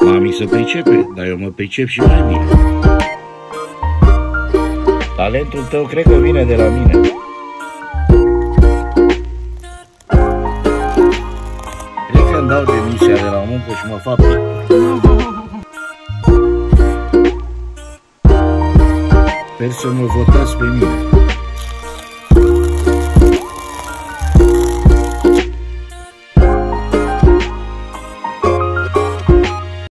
Mami se pricepe, dar eu mă pricep și mai bine. Talentul tău cred că vine de la mine. Cred că îmi dau demisia de la muncă și mă fac pictor. Sper să mă votați pe mine.